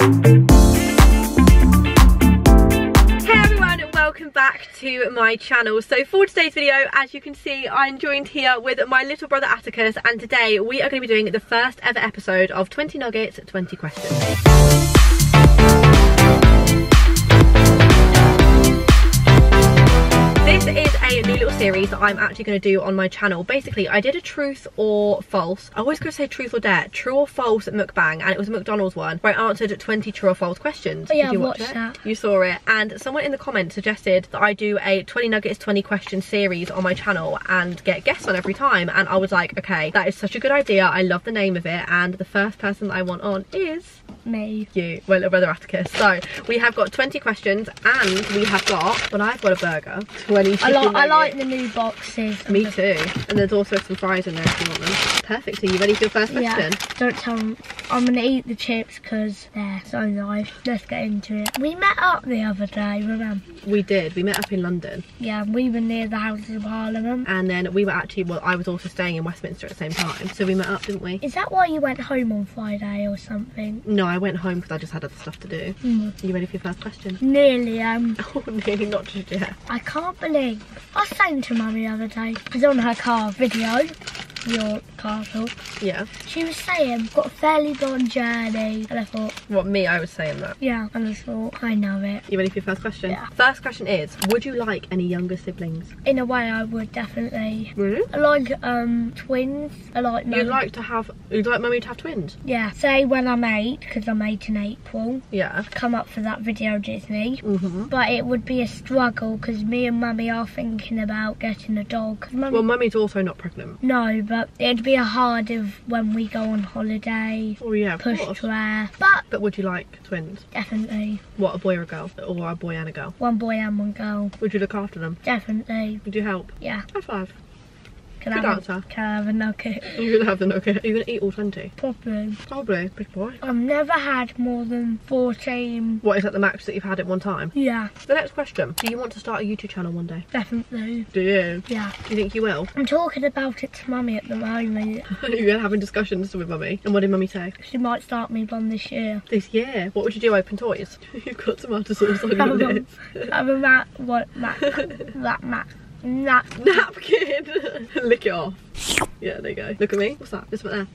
Hey everyone, welcome back to my channel. So for today's video, as you can see, I'm joined here with my little brother Atticus and today we are going to be doing the first ever episode of 20 Nuggets, 20 Questions. This is a new little series that I'm actually going to do on my channel. Basically, I did a truth or false. I always going to say truth or dare. True or false mukbang, and it was a McDonald's one where I answered 20 true or false questions. Oh, yeah, Did you watch it? that. You saw it, and someone in the comments suggested that I do a 20 nuggets, 20 questions series on my channel and get guests on every time. And I was like, okay, that is such a good idea. I love the name of it, and the first person that I want on is Me. you, my little brother Atticus. So we have got 20 questions, and we have got, well, I've got a burger, 20 I like I like the new boxes. Me too. And there's also some fries in there if you want them. Perfect. Are you ready for your first Yeah. question? Don't tell them. I'm gonna eat the chips because they're so nice. Let's get into it. We met up the other day, remember? We did. We met up in London. Yeah, we were near the Houses of Parliament. And then we were actually, well, I was also staying in Westminster at the same time. So we met up, didn't we? Is that why you went home on Friday or something? No, I went home because I just had other stuff to do. Mm. Are you ready for your first question? Nearly. Um, Oh, nearly not just yet. I can't believe. I was saying to Mummy the other day. It was on her car video. Your car talk. Yeah. She was saying, got a fairly long journey. And I thought, What, me? I was saying that. yeah. And I thought, I know it. You ready for your first question? Yeah. First question is, would you like any younger siblings? In a way, I would definitely. Really? I like um twins. I like. You'd like to have, you'd like mummy to have twins? Yeah. Say when I'm eight, because I'm eight in April. Yeah. Come up for that video, Disney. Mm-hmm. But it would be a struggle because me and Mummy are thinking about getting a dog. Mummy, Well, mummy's also not pregnant. no, but it'd be a hard if when we go on holiday, Oh, yeah, push to air. But But would you like twins? definitely What, a boy or a girl? Or a boy and a girl? one boy and one girl. Would you look after them? Definitely, Would you help? yeah. High five. Can Good I have answer. A, can I have a nugget? You're to have the nugget? Are you to eat all 20? Probably. Probably. Big boy. I've never had more than 14. What, is that the max that you've had at one time? Yeah, The next question. Do you want to start a YouTube channel one day? definitely. Do you? Yeah. Do you think you will? I'm talking about it to Mummy at the moment. You're having discussions with mummy. And what did mummy say? She might start me one this year. This year. What would you do? Open toys? You've got tomato sauce on your lips. I'm a mat, what, mat, that mat, mat. Napkin! Lick it off. Yeah, there you go. Look at me. What's that? This one there.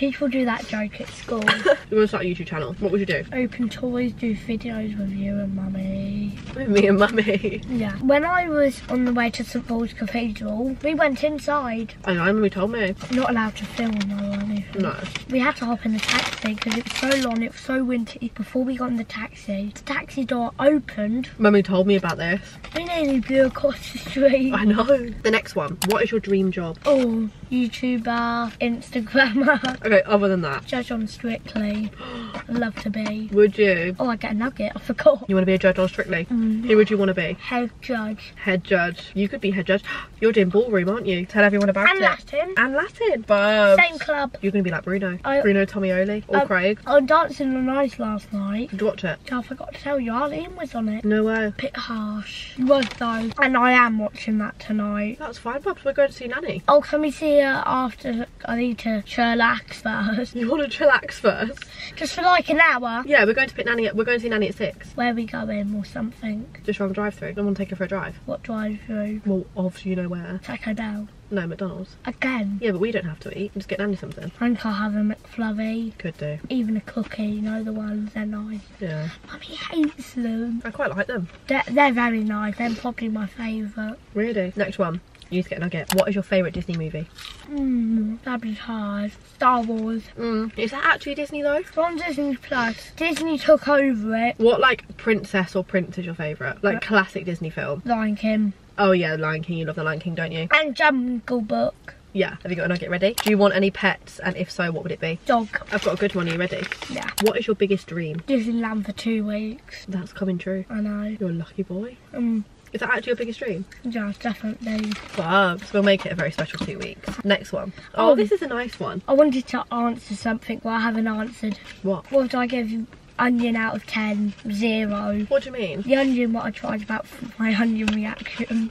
People do that joke at school. You want to start a YouTube channel? What would you do? Open toys, do videos with you and Mummy. With me and mummy. Yeah. When I was on the way to St Paul's Cathedral, we went inside. I know, mummy told me. Not allowed to film or anything. No. We had to hop in the taxi because it was so long, it was so windy. Before we got in the taxi, the taxi door opened. Mummy told me about this. We nearly blew across the street. I know. The next one. What is your dream job? Oh, YouTuber, Instagrammer, Okay, other than that. judge on Strictly. I'd love to be. Would you? Oh, I get a nugget. I forgot. You want to be a judge on Strictly? Mm. Who would you want to be? Head judge. Head judge. You could be head judge. You're doing ballroom, aren't you? Tell everyone about And it. Latin. And Latin. Bubs. Same club. You're going to be like Bruno. I- Bruno Tonioli. Or Um, Craig. I was dancing on ice last night. Did you watch it? I forgot to tell you, Arlene was on it. No way. Bit harsh. It was though. And I am watching that tonight. That's fine, Bubs. We're going to see Nanny. Oh, can we see her after? I need to chillax first. You want to relax first? Just for like an hour. Yeah, we're going to pick Nanny. At, we're going to see Nanny at six. Where we going or something. Just around the drive-through. I want to take her for a drive. What drive through? Well, obviously you know where. Taco Bell. No, McDonald's. Again. Yeah, but we don't have to eat. Just get Nanny something. I think I'll have a McFlurry. Could do. Even a cookie, you know the ones, they're nice. Yeah. Mummy hates them. I quite like them. They're, they're very nice. They're probably my favourite. Really. Next one. You need to get a nugget. What is your favourite Disney movie? Mmm, that was hard. Star Wars. Mm. Is that actually Disney though? On Disney Plus. Disney took over it. What like princess or prince is your favourite? Like Uh, classic Disney film. Lion King. Oh yeah, Lion King. You love The Lion King, don't you? And Jungle Book. Yeah. Have you got a nugget ready? Do you want any pets? And if so, what would it be? Dog. I've got a good one. Are you ready? Yeah. What is your biggest dream? Disneyland for two weeks. That's coming true. I know. You're a lucky boy. Um, Is that actually your biggest dream? yeah, definitely. Wow, so We'll make it a very special two weeks. Next one. Oh, Oh. this is a nice one. I wanted to answer something, but I haven't answered. What? What would I give you? Onion out of 10. Zero. What do you mean? The onion, what I tried about my onion reaction.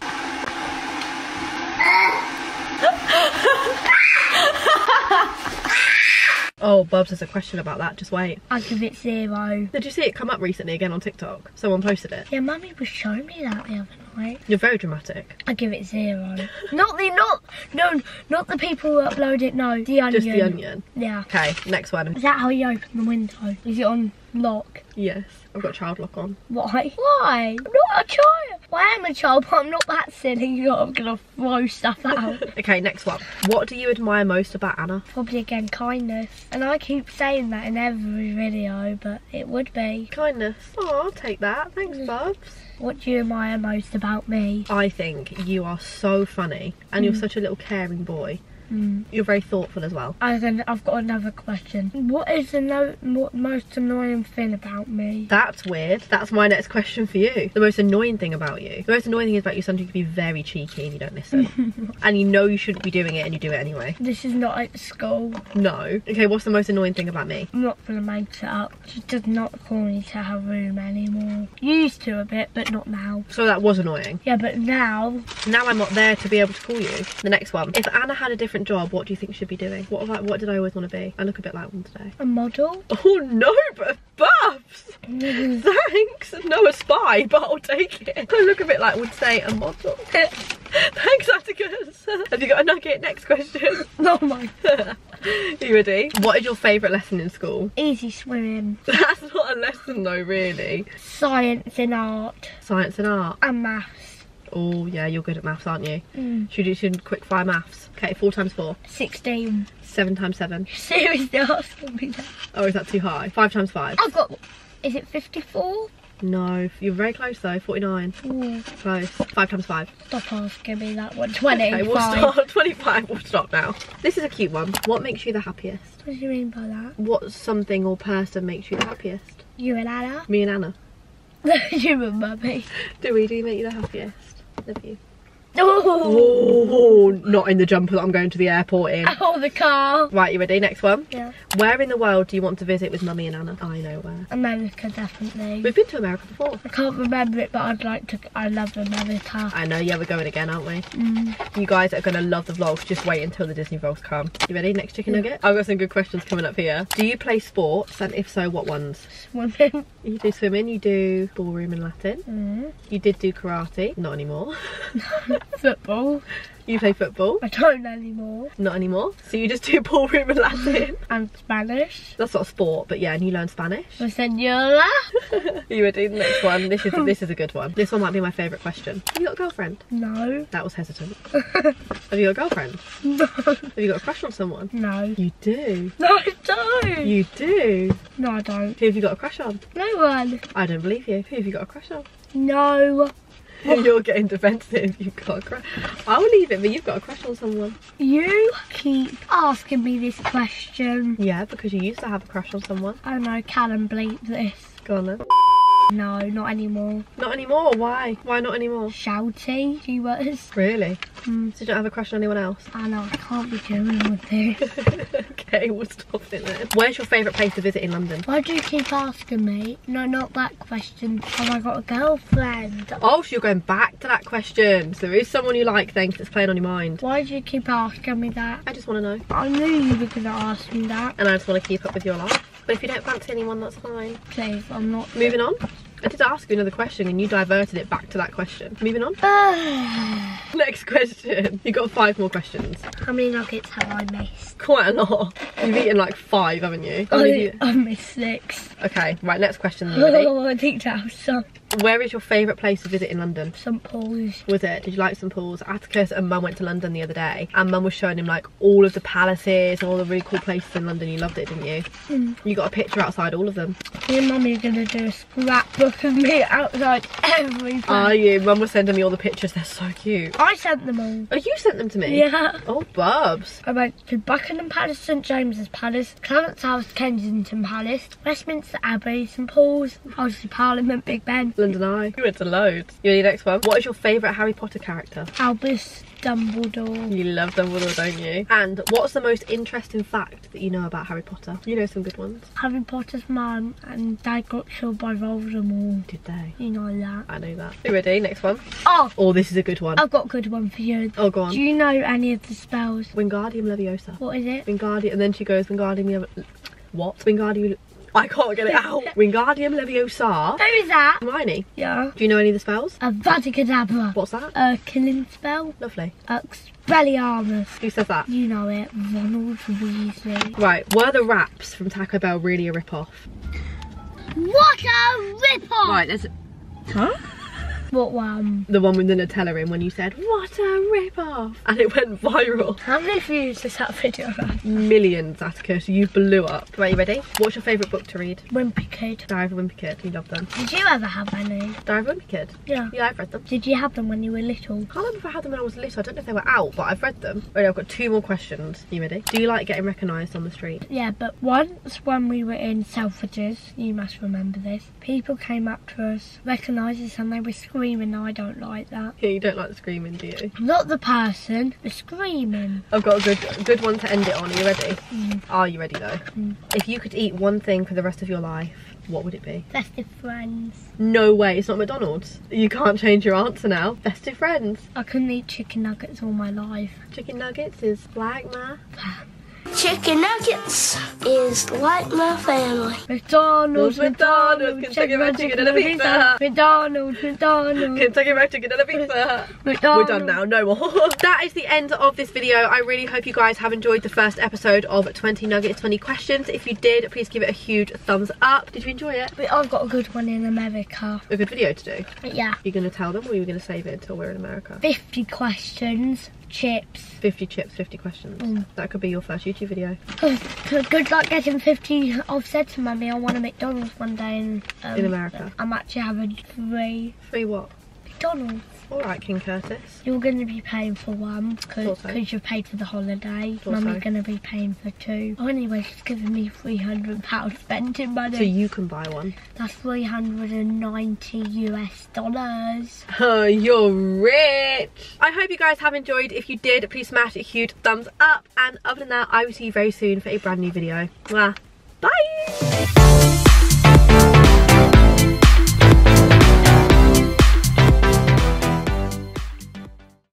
Oh, Bubs has a question about that. Just wait. I give it zero. Did you see it come up recently again on TikTok? Someone posted it. Yeah, mummy was showing me that the other night. You're very dramatic. I give it zero. not the not no not the people who upload it. No, the onion. Just the onion. Yeah. Okay, next one. Is that how you open the window? Is it on lock? Yes, I've got child lock on. Why? Why? I'm not a child. Well, I am a child, but I'm not that silly. You're I'm gonna throw stuff out. Okay, next one. What do you admire most about Anna? Probably again kindness, and I keep saying that in every video, but it would be. Kindness. Oh, I'll take that. Thanks, mm. Bubs. What do you admire most about me? I think you are so funny and you're mm. such a little caring boy. Mm. You're very thoughtful as well. I then I've got another question. What is the no, mo- most annoying thing about me? That's weird. That's my next question for you. The most annoying thing about you. The most annoying thing is about you sometimes you can be very cheeky and you don't listen. and you know you shouldn't be doing it and you do it anyway. This is not at school. No. Okay, what's the most annoying thing about me? I'm not gonna make it up. She does not call me to her room anymore. Used to a bit, but not now. So that was annoying. Yeah, but now Now I'm not there to be able to call you. The next one. If Anna had a different job, what do you think she'd be doing? What have I, what did I always want to be? I look a bit like one today. a model. Oh no, but Buffs! Mm. Thanks. No, a spy, but I'll take it. I look a bit like would say a model. Thanks, Atticus. Have you got a nugget? Next question. oh my. You ready? What is your favourite lesson in school? Easy swimming. That's not a lesson though, really. Science and art. Science and art. And maths. Oh yeah, you're good at maths, aren't you? Mm. Should we do some quick fire maths? Okay, four times four. 16. Seven times seven. Seriously asking me that. Oh, is that too high? Five times five. I've got. Is it 54? No, you're very close though. 49. Ooh, Close. Five times five. stop asking me that one. 20. Okay, we'll start. 25. We'll stop now. This is a cute one. What makes you the happiest? What do you mean by that? What something or person makes you the happiest? You and Anna? Me and Anna. you and mummy. Do we? Do make you the happiest? Love you. Oh, Oh, not in the jumper that I'm going to the airport in. oh the car. Right, you ready? Next one. Yeah. Where in the world do you want to visit with Mummy and Anna? I know where. America, definitely. We've been to America before. I can't remember it, but I'd like to. I love America. I know, yeah, we're going again, aren't we? Mm. You guys are going to love the vlogs. Just wait until the Disney vlogs come. You ready? Next chicken nugget? I've got some good questions coming up here. Do you play sports? And if so, what ones? Swimming. You do swimming, you do ballroom and Latin. Mm. You did do karate. Not anymore. Football. You play football. I don't anymore. Not anymore. So you just do ballroom and Latin. And Spanish. That's not a sport, but yeah, and you learn Spanish. Senora. you ready? The next one. This is this is a good one. This one might be my favourite question. Have you got a girlfriend? No. That was hesitant. Have you got a girlfriend? No. Have you got a crush on someone? No. You do. No, I don't. You do. No, I don't. Who have you got a crush on? No one. I don't believe you. Who have you got a crush on? No. You're getting defensive. You've got a crush. I'll leave it, but you've got a crush on someone. You keep asking me this question. Yeah, because you used to have a crush on someone. I know, Callum bleep this. Go on then. No, not anymore. Not anymore. Why? Why not anymore? Shouty, she was. Really? Mm. So you don't have a crush on anyone else? I know, I can't be doing with this. okay, we'll stop it then. Where's your favourite place to visit in London? Why do you keep asking me? No, not that question. Have I got a girlfriend? Oh, so you're going back to that question. So there is someone you like then that's playing on your mind. Why do you keep asking me that? I just want to know. I knew you were going to ask me that. And I just want to keep up with your life. But if you don't fancy anyone, that's fine. Please, I'm not. Moving on. I did ask you another question and you diverted it back to that question. Moving on. Next question. You've got five more questions. How many nuggets have I missed? Quite a lot. You've eaten like five, haven't you? How many have I, you- I missed six. Okay, right, next question. Oh, I think that was some, Where is your favourite place to visit in London? St Paul's. Was it? Did you like St Paul's? Atticus and Mum went to London the other day, and Mum was showing him like all of the palaces and all the really cool places in London. You loved it, didn't you? Mm. You got a picture outside all of them. Me and Mummy are going to do a scrapbook of me outside everything. Are you? Mum was sending me all the pictures. They're so cute. I sent them all. Oh, you sent them to me? Yeah. Oh, Bubs. I went to Buckingham Palace, St James's Palace, Clarence House, Kensington Palace, Westminster Abbey, St Paul's, of Parliament, Big Ben, London Eye. You went to loads. You ready next one? What is your favourite Harry Potter character? Albus Dumbledore. You love Dumbledore, don't you? And what's the most interesting fact that you know about Harry Potter? You know some good ones. Harry Potter's mum and dad got killed by Voldemort. Did they? You know that. I know that. You ready? Next one. Oh, Oh, this is a good one. I've got a good one for you. Oh, go on. Do you know any of the spells? Wingardium Leviosa. What is it? Wingardium, and then she goes Wingardium Lev- What? Wingardium... I can't get it out. Wingardium Leviosa. Who is that? Hermione. Yeah. Do you know any of the spells? A Vadicadabra. What's that? A killing spell. Lovely. Expelliarmus. Who says that? You know it. Ronald Weasley. Right, were the wraps from Taco Bell really a rip-off? What a rip-off! Right, there's Huh? What one? the one with the Nutella in when you said, what a rip-off, and it went viral. How many views does that video have? Millions, Atticus, you blew up. Right, you ready? What's your favourite book to read? Wimpy Kid. Diary of a Wimpy Kid, you love them. Did you ever have any? Diary of a Wimpy Kid? Yeah. Yeah, I've read them. Did you have them when you were little? I can't remember if I had them when I was little. I don't know if they were out, but I've read them. Right, I've got two more questions. You ready? Do you like getting recognised on the street? Yeah, but once when we were in Selfridges, you must remember this, people came up to us, recognised us and they were screaming, I don't like that. Yeah, you don't like screaming, do you? Not the person, the screaming. I've got a good good one to end it on. Are you ready? Mm. Are you ready though? Mm. If you could eat one thing for the rest of your life, what would it be? Festive friends. No way, it's not McDonald's. You can't change your answer now. Festive friends. I couldn't eat chicken nuggets all my life. Chicken nuggets is black, my Chicken nuggets is like my family. McDonald's, McDonald's, McDonald's, Kentucky chicken Fried Chicken and a pizza. McDonald's, McDonald's, Kentucky Fried Chicken and a pizza. We're done now, no more. that is the end of this video. I really hope you guys have enjoyed the first episode of 20 Nuggets, 20 Questions. If you did, please give it a huge thumbs up. Did you enjoy it? But I've got a good one in America. A good video to do. But yeah, You're going to tell them or you're going to save it until we're in America? 50 questions, chips. 50 chips, 50 questions. Mm. That could be your first YouTube video. Good, good, luck getting 50. I've said to mummy I want a McDonald's one day in, um, In America. I'm actually having three Free what? McDonald's. Alright, King Curtis. You're going to be paying for one because so. you've paid for the holiday. Thought Mummy's so. going to be paying for two. Oh, anyway, she's giving me £300 spending money. So you can buy one. That's 390 US dollars. Oh, you're rich. I hope you guys have enjoyed. If you did, please smash a huge thumbs up. And other than that, I will see you very soon for a brand new video. Mwah. Bye.